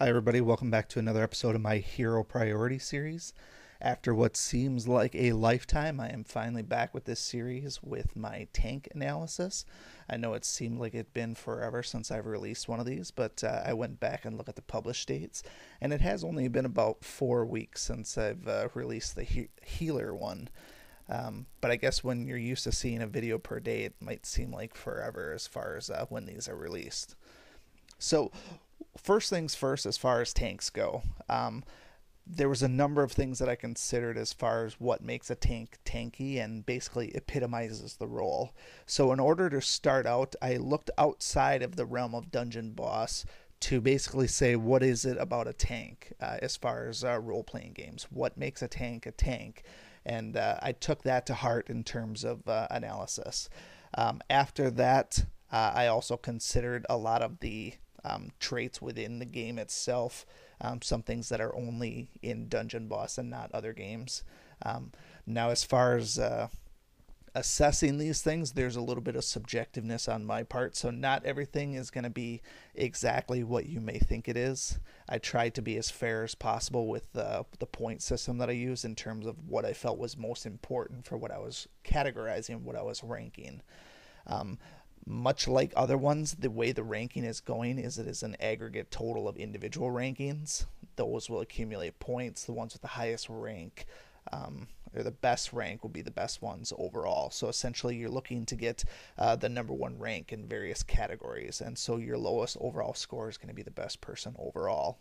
Hi, everybody. Welcome back to another episode of my Hero Priority series. After what seems like a lifetime, I am finally back with this series with my tank analysis. I know it seemed like it'd been forever since I've released one of these, but uh, I went back and looked at the published dates, and it has only been about four weeks since I've uh, released the he- healer one. Um, but I guess when you're used to seeing a video per day, it might seem like forever as far as uh, when these are released. So, first things first, as far as tanks go, um, there was a number of things that I considered as far as what makes a tank tanky and basically epitomizes the role. So, in order to start out, I looked outside of the realm of Dungeon Boss to basically say what is it about a tank uh, as far as uh, role playing games? What makes a tank a tank? And uh, I took that to heart in terms of uh, analysis. Um, after that, uh, I also considered a lot of the um, traits within the game itself. Um, some things that are only in Dungeon Boss and not other games. Um, now, as far as uh, assessing these things, there's a little bit of subjectiveness on my part. So, not everything is going to be exactly what you may think it is. I tried to be as fair as possible with uh, the point system that I use in terms of what I felt was most important for what I was categorizing, what I was ranking. Um, much like other ones, the way the ranking is going is it is an aggregate total of individual rankings. Those will accumulate points. The ones with the highest rank um, or the best rank will be the best ones overall. So essentially, you're looking to get uh, the number one rank in various categories, and so your lowest overall score is going to be the best person overall.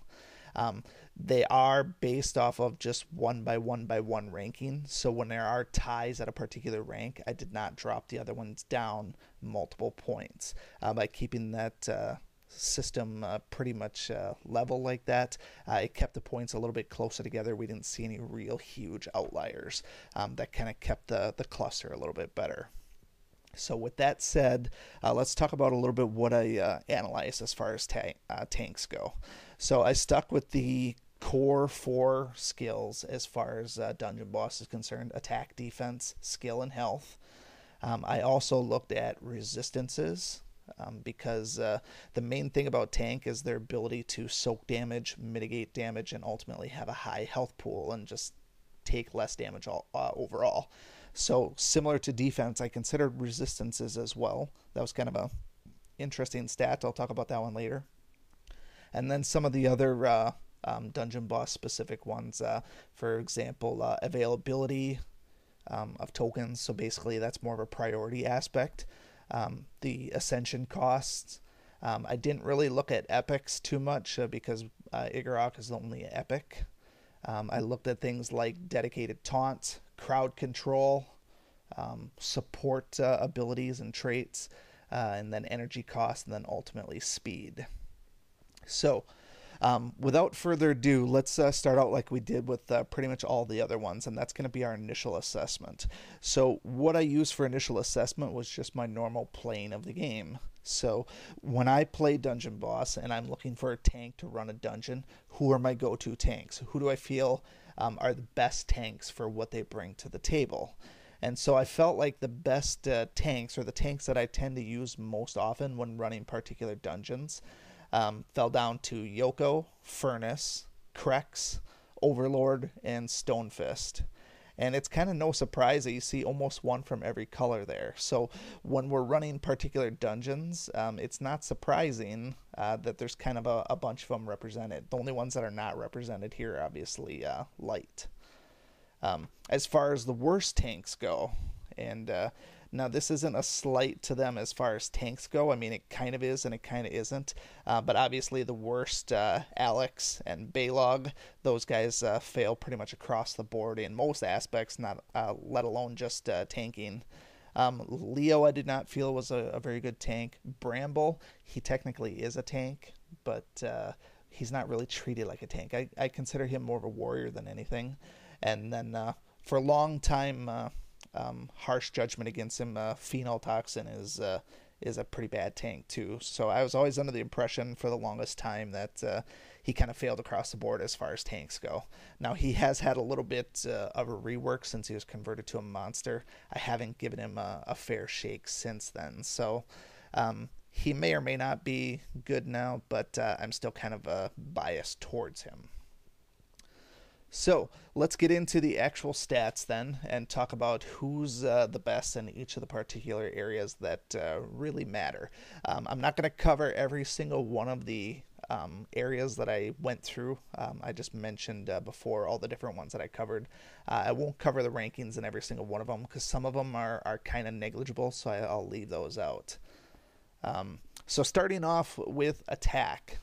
Um, they are based off of just one by one by one ranking. So when there are ties at a particular rank, I did not drop the other ones down multiple points uh, by keeping that. Uh, system uh, pretty much uh, level like that. Uh, it kept the points a little bit closer together. We didn't see any real huge outliers. Um, that kind of kept the, the cluster a little bit better. So, with that said, uh, let's talk about a little bit what I uh, analyzed as far as ta- uh, tanks go. So, I stuck with the core four skills as far as uh, Dungeon Boss is concerned attack, defense, skill, and health. Um, I also looked at resistances. Um, because uh, the main thing about tank is their ability to soak damage, mitigate damage, and ultimately have a high health pool and just take less damage all, uh, overall. So similar to defense, I considered resistances as well. That was kind of a interesting stat. I'll talk about that one later. And then some of the other uh, um, dungeon boss specific ones, uh, for example, uh, availability um, of tokens. So basically, that's more of a priority aspect. Um, the ascension costs. Um, I didn't really look at epics too much uh, because uh, Igorok is the only epic. Um, I looked at things like dedicated taunt, crowd control, um, support uh, abilities and traits, uh, and then energy cost, and then ultimately speed. So, um, without further ado, let's uh, start out like we did with uh, pretty much all the other ones, and that's going to be our initial assessment. So, what I used for initial assessment was just my normal playing of the game. So, when I play Dungeon Boss and I'm looking for a tank to run a dungeon, who are my go to tanks? Who do I feel um, are the best tanks for what they bring to the table? And so I felt like the best uh, tanks, or the tanks that I tend to use most often when running particular dungeons, um, fell down to Yoko, Furnace, Krex, Overlord, and Stonefist. And it's kind of no surprise that you see almost one from every color there. So when we're running particular dungeons, um, it's not surprising uh, that there's kind of a, a, bunch of them represented. The only ones that are not represented here are obviously uh, light. Um, as far as the worst tanks go, and uh, now, this isn't a slight to them as far as tanks go. I mean, it kind of is and it kind of isn't. Uh, but obviously, the worst, uh, Alex and Balog, those guys uh, fail pretty much across the board in most aspects, not uh, let alone just uh, tanking. Um, Leo, I did not feel was a, a, very good tank. Bramble, he technically is a tank, but uh, he's not really treated like a tank. I, I consider him more of a warrior than anything. And then for a long time, um, harsh judgment against him. Uh, phenol toxin is uh, is a pretty bad tank too. So I was always under the impression for the longest time that uh, he kind of failed across the board as far as tanks go. Now he has had a little bit uh, of a rework since he was converted to a monster. I haven't given him a, a fair shake since then. So. Um, he may or may not be good now, but uh, I'm still kind of uh, biased towards him. So let's get into the actual stats then and talk about who's uh, the best in each of the particular areas that uh, really matter. Um, I'm not going to cover every single one of the um, areas that I went through. Um, I just mentioned uh, before all the different ones that I covered. Uh, I won't cover the rankings in every single one of them because some of them are, are kind of negligible, so I, will leave those out. Um, so starting off with attack.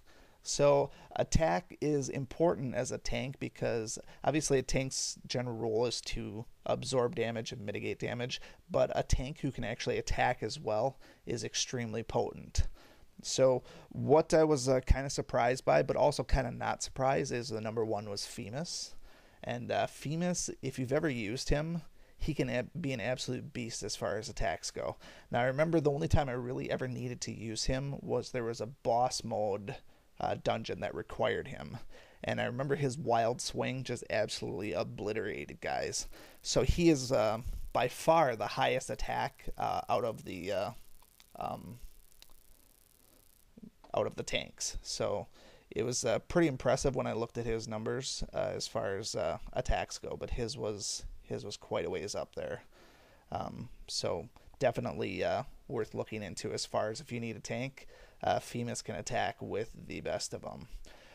So attack is important as a tank because obviously a tank's general role is to absorb damage and mitigate damage, but a tank who can actually attack as well is extremely potent. So what I was uh, kind of surprised by, but also kind of not surprised, is the number one was Femus, and uh, Femus, if you've ever used him, he can be an absolute beast as far as attacks go. Now I remember the only time I really ever needed to use him was there was a boss mode uh, dungeon that required him. And I remember his wild swing just absolutely obliterated guys. So he is uh, by far the highest attack uh, out of the uh, um, out of the tanks. So it was uh, pretty impressive when I looked at his numbers uh, as far as attacks go. But his was his was quite a ways up there. Um, so definitely worth looking into as far as if you need a tank uh, Femus can attack with the best of them.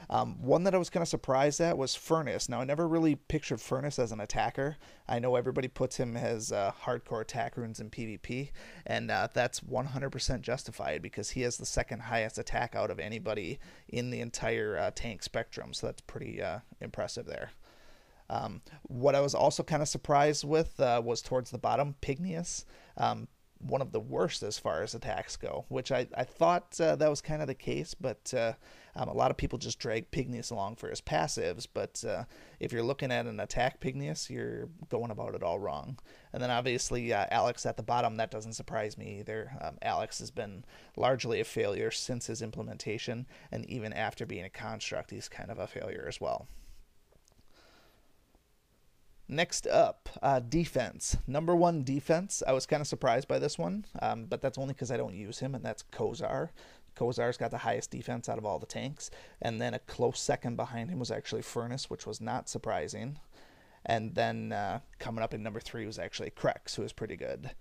Um, one that I was kind of surprised at was Furnace. Now, I never really pictured Furnace as an attacker. I know everybody puts him as uh, hardcore attack runes in PvP, and uh, that's 100% justified because he has the second highest attack out of anybody in the entire uh, tank spectrum, so that's pretty uh, impressive there. Um, what I was also kind of surprised with uh, was towards the bottom, Pigneus. Um, one of the worst as far as attacks go, which I, I thought uh, that was kind of the case, but uh, um, a lot of people just drag Pigneus along for his passives. But uh, if you're looking at an attack Pigneus, you're going about it all wrong. And then obviously uh, Alex at the bottom, that doesn't surprise me either. Um, Alex has been largely a failure since his implementation, and even after being a construct, he's kind of a failure as well. Next up, uh, defense. Number one defense. I was kind of surprised by this one, um, but that's only because I don't use him, and that's Kozar. Kozar's got the highest defense out of all the tanks, and then a close second behind him was actually Furnace, which was not surprising. And then uh, coming up in number three was actually Krex, who was pretty good.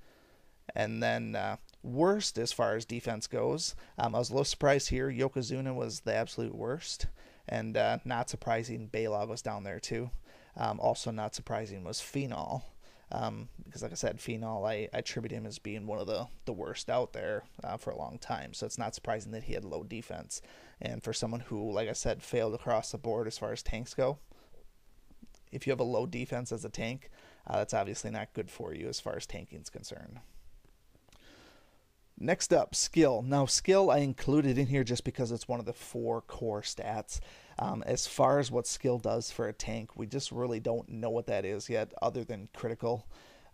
And then uh, worst as far as defense goes, um, I was a little surprised here. Yokozuna was the absolute worst, and uh, not surprising, Balog was down there too. Um, also, not surprising was Phenol. Um, because, like I said, Phenol, I, I attribute him as being one of the, the worst out there uh, for a long time. So it's not surprising that he had low defense. And for someone who, like I said, failed across the board as far as tanks go, if you have a low defense as a tank, uh, that's obviously not good for you as far as tanking is concerned. Next up, skill. Now, skill I included in here just because it's one of the four core stats. Um, as far as what skill does for a tank, we just really don't know what that is yet, other than critical.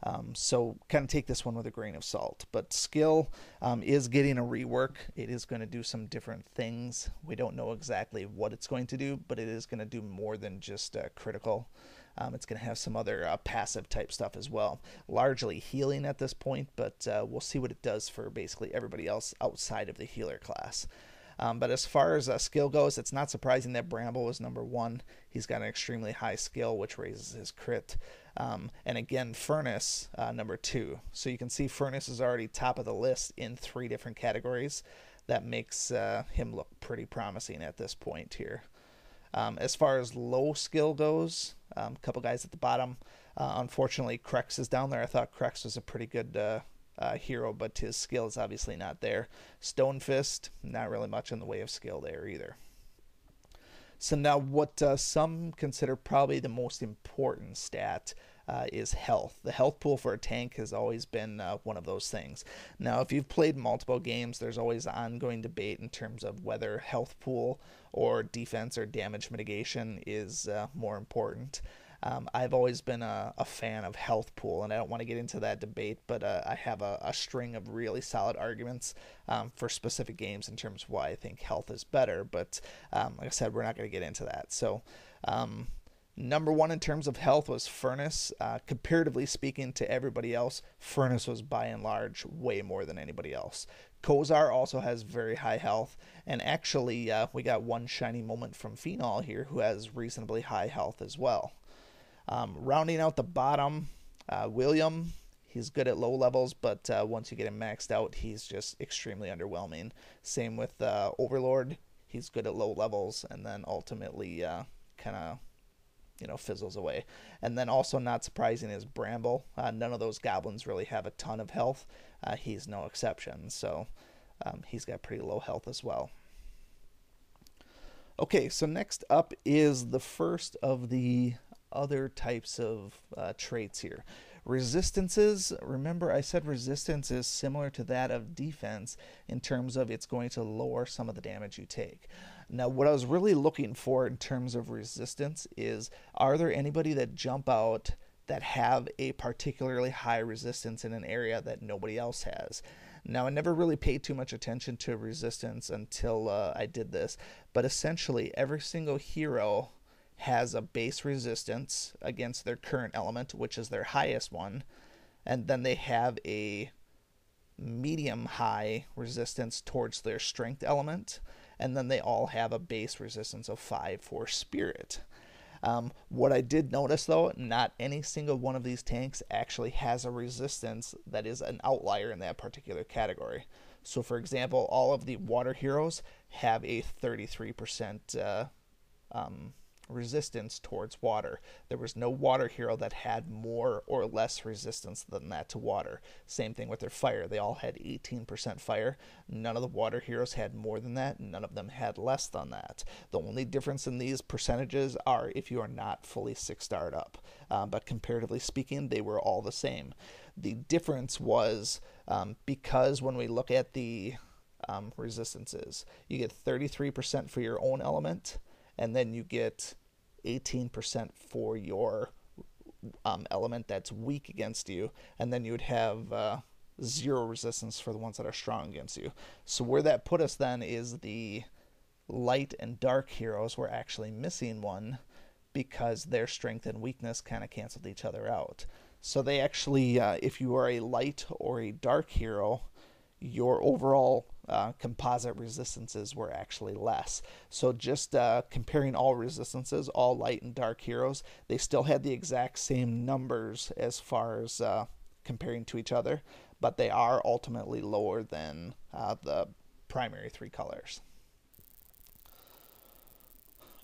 Um, so kind of take this one with a grain of salt. But skill um, is getting a rework. It is going to do some different things. We don't know exactly what it's going to do, but it is going to do more than just uh, critical. Um, it's going to have some other uh, passive type stuff as well. Largely healing at this point, but uh, we'll see what it does for basically everybody else outside of the healer class. Um, but as far as uh, skill goes, it's not surprising that Bramble is number one. He's got an extremely high skill, which raises his crit. Um, and again, Furnace, uh, number two. So you can see Furnace is already top of the list in three different categories. That makes uh, him look pretty promising at this point here. Um, as far as low skill goes, a um, couple guys at the bottom. Uh, unfortunately, Krex is down there. I thought Krex was a pretty good uh, uh, hero, but his skill is obviously not there. Stonefist, not really much in the way of skill there either. So now, what uh, some consider probably the most important stat uh, is health. The health pool for a tank has always been uh, one of those things. Now, if you've played multiple games, there's always ongoing debate in terms of whether health pool or defense or damage mitigation is uh, more important. Um, I've always been a, a, fan of Health Pool, and I don't want to get into that debate, but uh, I have a, a, string of really solid arguments um, for specific games in terms of why I think Health is better. But um, like I said, we're not going to get into that. So, um, Number one in terms of health was Furnace. Uh, comparatively speaking to everybody else, Furnace was by and large way more than anybody else. Kozar also has very high health, and actually, uh, we got one shiny moment from Phenol here, who has reasonably high health as well. Um, rounding out the bottom, uh, William, he's good at low levels, but uh, once you get him maxed out, he's just extremely underwhelming. Same with uh, Overlord, he's good at low levels, and then ultimately uh, kind of you know fizzles away. And then also not surprising is Bramble. Uh, none of those goblins really have a ton of health. Uh, he's no exception, so um, he's got pretty low health as well. Okay, so next up is the first of the other types of uh, traits here. Resistances, remember I said resistance is similar to that of defense in terms of it's going to lower some of the damage you take. Now, what I was really looking for in terms of resistance is are there anybody that jump out that have a particularly high resistance in an area that nobody else has? Now, I never really paid too much attention to resistance until uh, I did this, but essentially, every single hero has a base resistance against their current element, which is their highest one, and then they have a medium high resistance towards their strength element and then they all have a base resistance of 5 for spirit. Um, what I did notice though, not any single one of these tanks actually has a resistance that is an outlier in that particular category. So, for example, all of the water heroes have a 33% uh, um, resistance towards water. There was no water hero that had more or less resistance than that to water. Same thing with their fire. They all had 18% fire. None of the water heroes had more than that. None of them had less than that. The only difference in these percentages are if you are not fully six starred up. Uh, but comparatively speaking, they were all the same. The difference was um, because when we look at the um, resistances, you get 33% for your own element and then you get 18% for your um, element that's weak against you, and then you would have uh, zero resistance for the ones that are strong against you. So where that put us then is the light and dark heroes were actually missing one because their strength and weakness kind of canceled each other out. So they actually, uh, if you are a light or a dark hero, your overall uh, composite resistances were actually less. So just uh, comparing all resistances, all light and dark heroes, they still had the exact same numbers as far as uh, comparing to each other, but they are ultimately lower than uh, the primary three colors.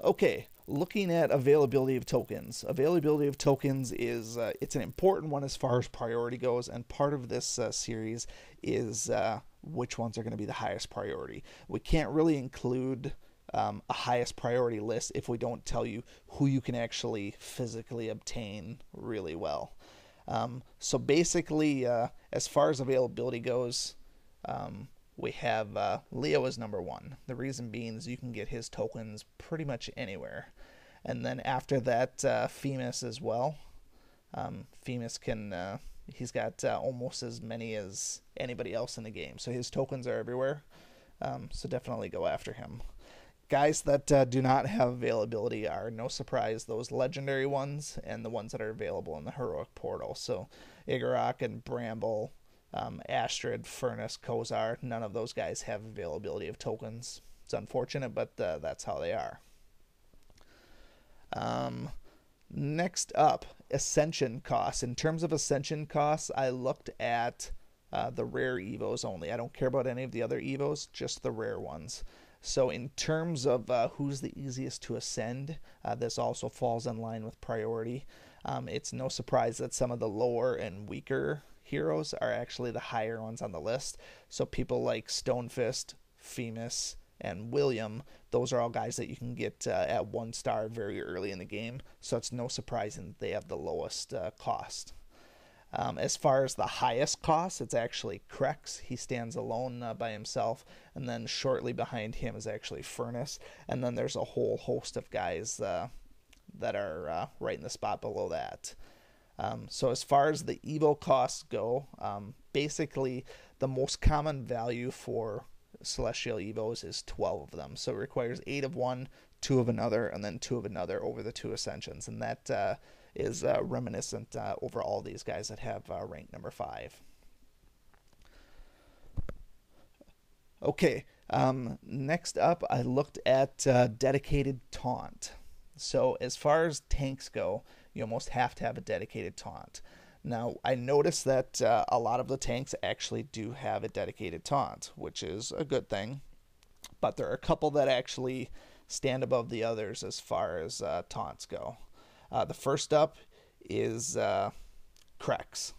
Okay, looking at availability of tokens. Availability of tokens is uh, it's an important one as far as priority goes, and part of this uh, series is uh, which ones are going to be the highest priority. We can't really include um, a highest priority list if we don't tell you who you can actually physically obtain really well. Um, so basically, uh, as far as availability goes, um, we have uh, Leo as number one. The reason being is you can get his tokens pretty much anywhere. And then after that, uh, Femus as well. Um, Femus can uh, he's got uh, almost as many as anybody else in the game. So his tokens are everywhere. Um, so definitely go after him. Guys that uh, do not have availability are no surprise those legendary ones and the ones that are available in the heroic portal. So Igorok and Bramble, um, Astrid, Furnace, Kozar, none of those guys have availability of tokens. It's unfortunate, but uh, that's how they are. Um, next up, ascension costs. In terms of ascension costs, I looked at uh, the rare evos only. I don't care about any of the other evos, just the rare ones. So, in terms of uh, who's the easiest to ascend, uh, this also falls in line with priority. Um, it's no surprise that some of the lower and weaker heroes are actually the higher ones on the list. So, people like Stonefist, Femus, and William, those are all guys that you can get uh, at one star very early in the game. So it's no surprising that they have the lowest uh, cost. Um, as far as the highest cost, it's actually Krex. He stands alone uh, by himself, and then shortly behind him is actually Furnace, and then there's a whole host of guys uh, that are uh, right in the spot below that. Um, so as far as the evo costs go, um, basically the most common value for celestial evos is 12 of them. So it requires 8 of one, two of another, and then two of another over the two ascensions, and that uh, is uh, reminiscent uh, over all these guys that have uh, rank number five. Okay, um, next up, I looked at uh, dedicated taunt. So, as far as tanks go, you almost have to have a dedicated taunt. Now, I noticed that uh, a lot of the tanks actually do have a dedicated taunt, which is a good thing. But there are a couple that actually stand above the others as far as uh, taunts go. Uh, the first up is uh, Krex.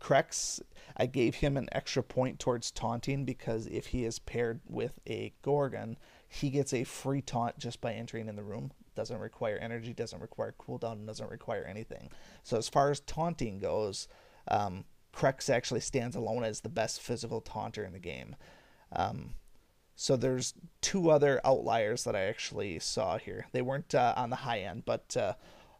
Krex, I gave him an extra point towards taunting because if he is paired with a Gorgon, he gets a free taunt just by entering in the room. Doesn't require energy, doesn't require cooldown, doesn't require anything. So as far as taunting goes, um, Krex actually stands alone as the best physical taunter in the game. Um, so there's two other outliers that I actually saw here. They weren't uh, on the high end, but uh,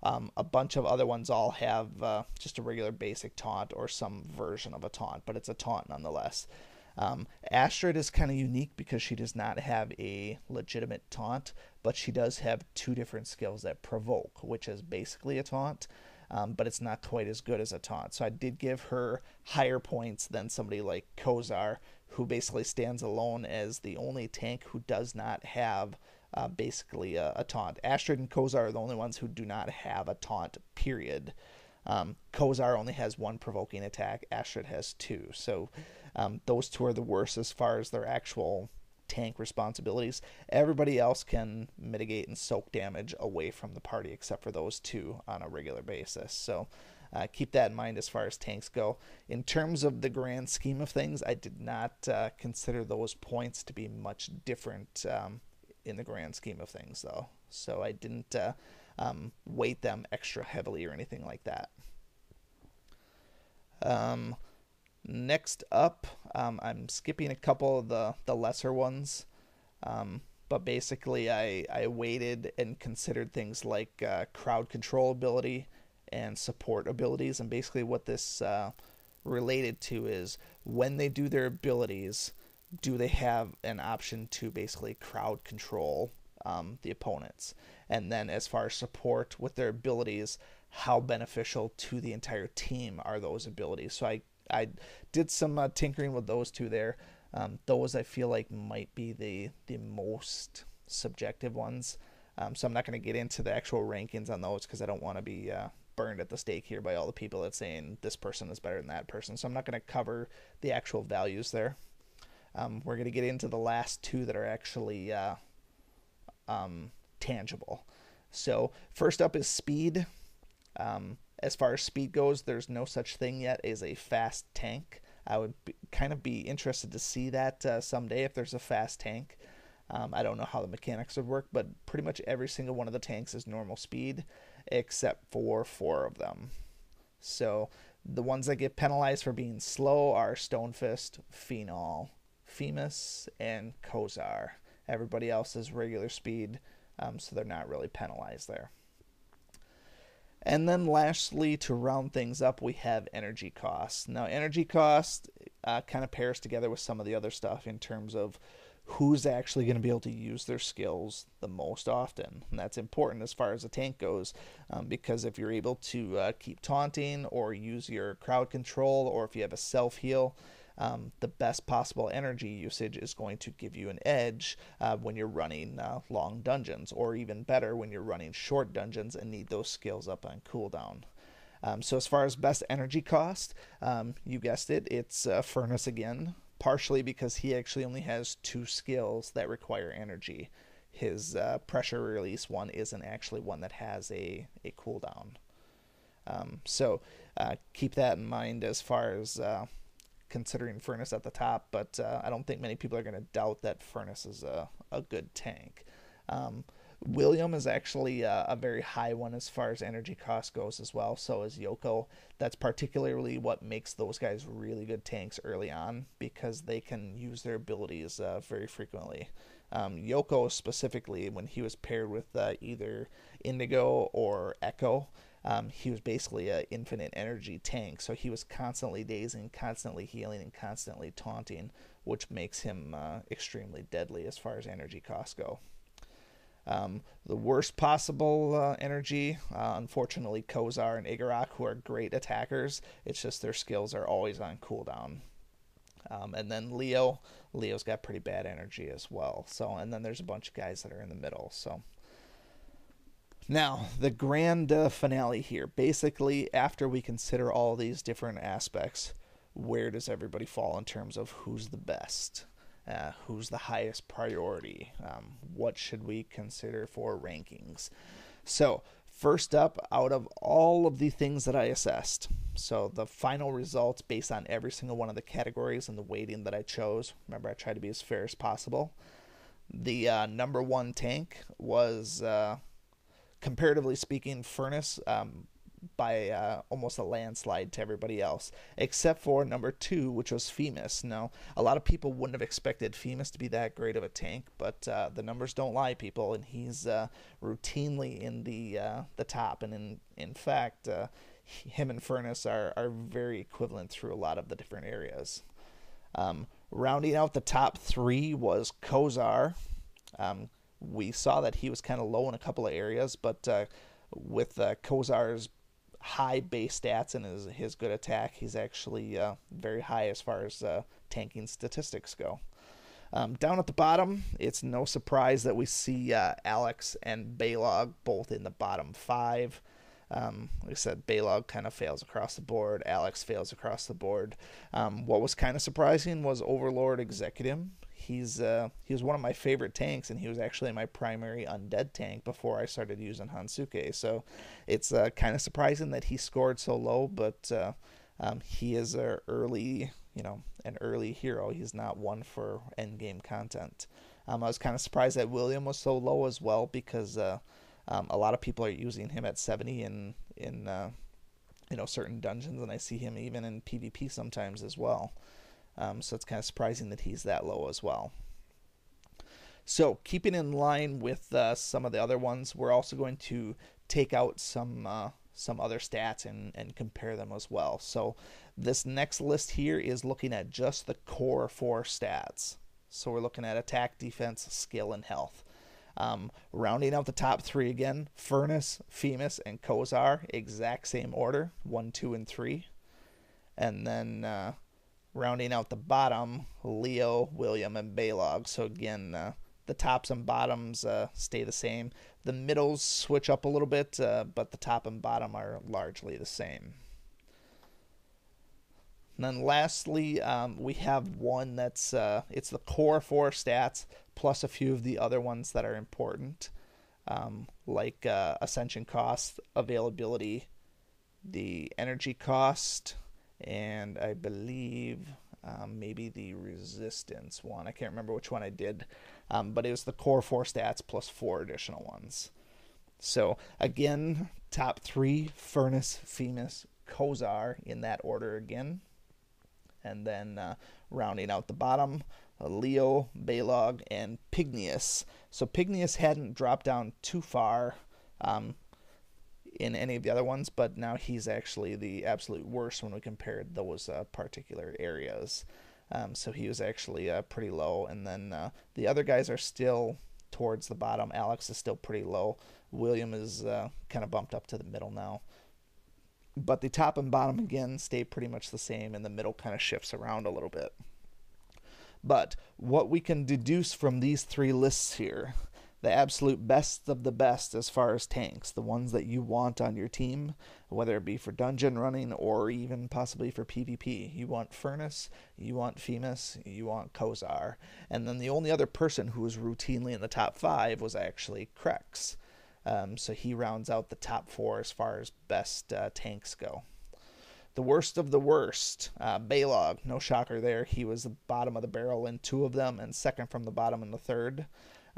um, a bunch of other ones all have uh, just a regular basic taunt or some version of a taunt, but it's a taunt nonetheless. Um, Astrid is kind of unique because she does not have a legitimate taunt, but she does have two different skills that provoke, which is basically a taunt, um, but it's not quite as good as a taunt. So I did give her higher points than somebody like Kozar, who basically stands alone as the only tank who does not have uh, basically a, a, taunt. Astrid and Kozar are the only ones who do not have a taunt, period. Um, Kozar only has one provoking attack, Astrid has two. So um, those two are the worst as far as their actual tank responsibilities. Everybody else can mitigate and soak damage away from the party except for those two on a regular basis. So uh, keep that in mind as far as tanks go. In terms of the grand scheme of things, I did not uh, consider those points to be much different um, in the grand scheme of things, though. So I didn't uh, um, weight them extra heavily or anything like that. Um, next up, um, I'm skipping a couple of the, the lesser ones. Um, but basically, I, I weighted and considered things like uh, crowd control ability and support abilities. And basically, what this uh, related to is when they do their abilities, do they have an option to basically crowd control um, the opponents? And then, as far as support with their abilities, how beneficial to the entire team are those abilities? So I I did some uh, tinkering with those two there. Um, those I feel like might be the the most subjective ones. Um, so I'm not going to get into the actual rankings on those because I don't want to be uh, burned at the stake here by all the people that saying this person is better than that person. So I'm not going to cover the actual values there. Um, we're going to get into the last two that are actually uh, um, tangible. So first up is speed. Um, as far as speed goes, there's no such thing yet as a fast tank. I would be, kind of be interested to see that uh, someday if there's a fast tank. Um, I don't know how the mechanics would work, but pretty much every single one of the tanks is normal speed, except for four of them. So the ones that get penalized for being slow are Stonefist, Phenol, Femus, and Kozar. Everybody else is regular speed, um, so they're not really penalized there. And then lastly, to round things up, we have energy costs. Now, energy cost uh, kind of pairs together with some of the other stuff in terms of who's actually going to be able to use their skills the most often. And that's important as far as a tank goes, um, because if you're able to uh, keep taunting or use your crowd control, or if you have a self heal, um, the best possible energy usage is going to give you an edge uh, when you're running uh, long dungeons, or even better when you're running short dungeons and need those skills up on cooldown. Um, so, as far as best energy cost, um, you guessed it, it's uh, Furnace again, partially because he actually only has two skills that require energy. His uh, pressure release one isn't actually one that has a, a cooldown. Um, so, uh, keep that in mind as far as uh, considering Furnace at the top, but uh, I don't think many people are going to doubt that Furnace is a, a good tank. Um, William is actually a, a, very high one as far as energy cost goes as well. So is Yoko. That's particularly what makes those guys really good tanks early on because they can use their abilities uh, very frequently. Um, Yoko specifically, when he was paired with uh, either Indigo or Echo, um, he was basically an infinite energy tank. So he was constantly dazing, constantly healing, and constantly taunting, which makes him uh, extremely deadly as far as energy costs go. Um, the worst possible uh, energy, uh, unfortunately, Kozar and Igorok, who are great attackers. It's just their skills are always on cooldown. Um, and then Leo, Leo's got pretty bad energy as well. So, and then there's a bunch of guys that are in the middle. So, now the grand uh, finale here. Basically, after we consider all these different aspects, where does everybody fall in terms of who's the best? Uh, who's the highest priority? Um, what should we consider for rankings? So, first up, out of all of the things that I assessed, so the final results based on every single one of the categories and the weighting that I chose. Remember, I tried to be as fair as possible. The uh, number one tank was, uh, comparatively speaking, Furnace. Um, by uh, almost a landslide to everybody else, except for number two, which was Femus. Now, a lot of people wouldn't have expected Femus to be that great of a tank, but uh, the numbers don't lie, people, and he's uh, routinely in the uh, the top. And in in fact, uh, him and Furnace are are very equivalent through a lot of the different areas. Um, rounding out the top three was Kozar. Um, we saw that he was kind of low in a couple of areas, but uh, with Kozar's high base stats and his his good attack, he's actually uh, very high as far as uh, tanking statistics go. Um, down at the bottom, it's no surprise that we see uh, Alex and Balog both in the bottom five. Um, like I said, Balog kind of fails across the board. Alex fails across the board. Um, what was kind of surprising was Overlord Executive he's uh, he was one of my favorite tanks, and he was actually my primary undead tank before I started using Hansuke. So it's uh, kind of surprising that he scored so low, but uh, um, he is a early, you know, an early hero. He's not one for end game content. Um, I was kind of surprised that William was so low as well because uh, um, a lot of people are using him at 70 in in uh, you know certain dungeons, and I see him even in PvP sometimes as well. Um, so it's kind of surprising that he's that low as well. So, keeping in line with uh, some of the other ones, we're also going to take out some uh, some other stats and, and compare them as well. So, this next list here is looking at just the core four stats. So, we're looking at attack, defense, skill, and health. Um, rounding out the top three again Furnace, Femus, and Kozar, exact same order one, two, and three. And then uh, rounding out the bottom, Leo, William, and Balog. So again, uh, the tops and bottoms uh, stay the same. The middles switch up a little bit, uh, but the top and bottom are largely the same. And then lastly, um, we have one that's uh, it's the core four stats plus a few of the other ones that are important, um, like uh, ascension cost, availability, the energy cost, and I believe um, maybe the resistance one. I can't remember which one I did, um, but it was the core four stats plus four additional ones. So again, top three: Furnace, Femus, Kozar in that order again, and then uh, rounding out the bottom. Leo, Balog, and Pigneus. So Pigneus hadn't dropped down too far. Um, in any of the other ones, but now he's actually the absolute worst when we compared those uh, particular areas. Um, so he was actually uh, pretty low, and then uh, the other guys are still towards the bottom. Alex is still pretty low. William is uh, kind of bumped up to the middle now. But the top and bottom again stay pretty much the same, and the middle kind of shifts around a little bit. But what we can deduce from these three lists here the absolute best of the best as far as tanks, the ones that you want on your team, whether it be for dungeon running or even possibly for PvP. You want Furnace, you want Femus, you want Kozar. And then the only other person who was routinely in the top five was actually Krex. Um, so he rounds out the top four as far as best uh, tanks go. The worst of the worst, uh, Balog, no shocker there. He was the bottom of the barrel in two of them and second from the bottom in the third.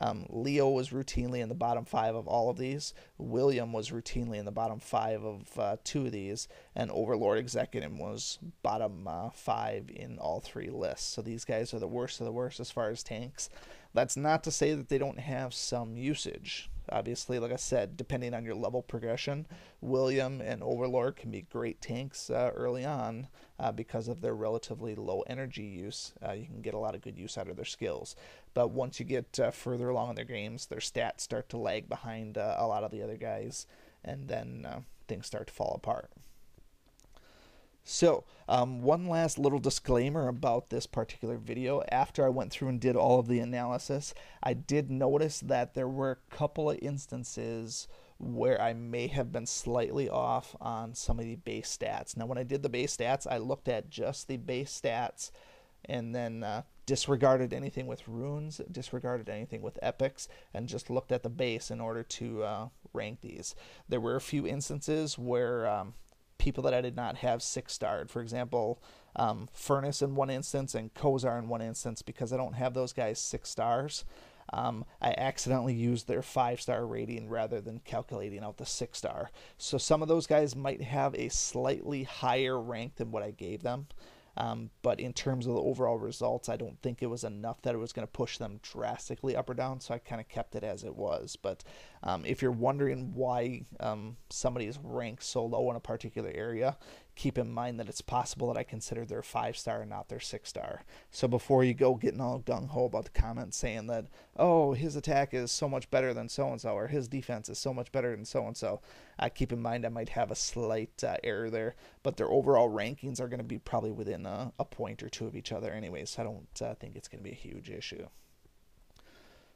Um, Leo was routinely in the bottom five of all of these. William was routinely in the bottom five of uh, two of these, and Overlord Executive was bottom uh, five in all three lists. So these guys are the worst of the worst as far as tanks. That's not to say that they don't have some usage. Obviously, like I said, depending on your level progression, William and Overlord can be great tanks uh, early on uh, because of their relatively low energy use. Uh, you can get a lot of good use out of their skills. But once you get uh, further along in their games, their stats start to lag behind uh, a lot of the other guys, and then uh, things start to fall apart. So, um, one last little disclaimer about this particular video. After I went through and did all of the analysis, I did notice that there were a couple of instances where I may have been slightly off on some of the base stats. Now, when I did the base stats, I looked at just the base stats and then uh, disregarded anything with runes, disregarded anything with epics, and just looked at the base in order to uh, rank these. There were a few instances where um, people that I did not have six starred. For example, um, Furnace in one instance and Kozar in one instance because I don't have those guys six stars. Um, I accidentally used their five star rating rather than calculating out the six star. So some of those guys might have a slightly higher rank than what I gave them. Um, but in terms of the overall results, I don't think it was enough that it was going to push them drastically up or down. So I kind of kept it as it was. But um, if you're wondering why um, somebody is ranked so low in a particular area, keep in mind that it's possible that I consider their five star and not their six star. So before you go getting all gung ho about the comments saying that, oh, his attack is so much better than so and so, or his defense is so much better than so and so, keep in mind I might have a slight uh, error there, but their overall rankings are going to be probably within a, a, point or two of each other, anyways. So I don't uh, think it's going to be a huge issue.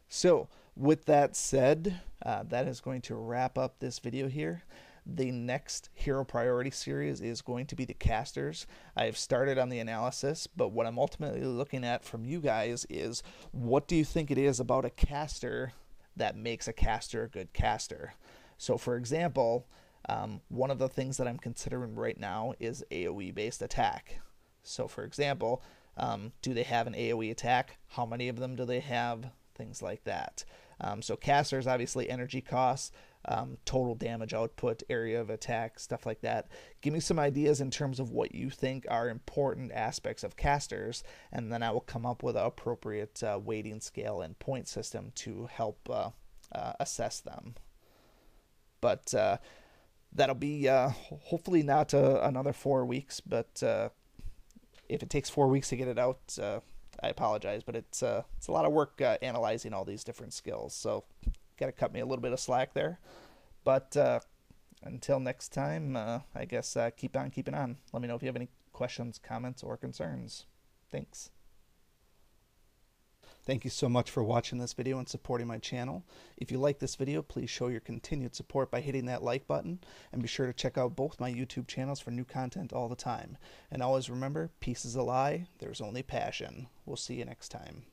So, with that said, uh, that is going to wrap up this video here. The next Hero Priority series is going to be the casters. I have started on the analysis, but what I'm ultimately looking at from you guys is what do you think it is about a caster that makes a caster a good caster? So, for example, um, one of the things that I'm considering right now is AoE based attack. So, for example, um, do they have an AoE attack? How many of them do they have? Things like that. Um, so, casters obviously energy costs um, total damage output, area of attack, stuff like that. Give me some ideas in terms of what you think are important aspects of casters, and then I will come up with an appropriate uh, weighting scale and point system to help uh, uh, assess them. But uh, that'll be uh, hopefully not uh, another four weeks, but if it takes four weeks to get it out, I apologize, but it's it's a lot of work analyzing all these different skills. So got to cut me a little bit of slack there. But uh, until next time, uh, I guess uh, keep on keeping on. Let me know if you have any questions, comments, or concerns. Thanks. Thank you so much for watching this video and supporting my channel. If you like this video, please show your continued support by hitting that like button, and be sure to check out both my YouTube channels for new content all the time. And always remember, peace is a lie, there's only passion. We'll see you next time.